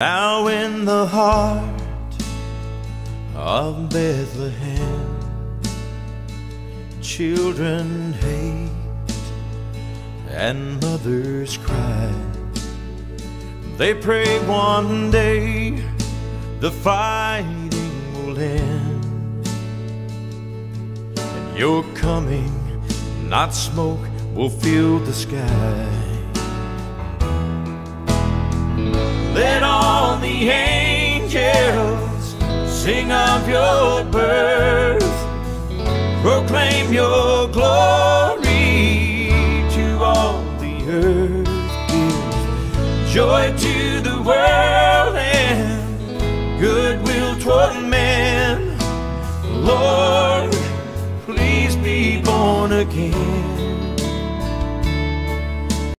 Now in the heart of Bethlehem, children hate and mothers cry. They pray one day the fighting will end, and your coming, not smoke, will fill the sky. Let the angels sing of your birth, proclaim your glory to all the earth. Give joy to the world and goodwill toward men. Lord, please be born again.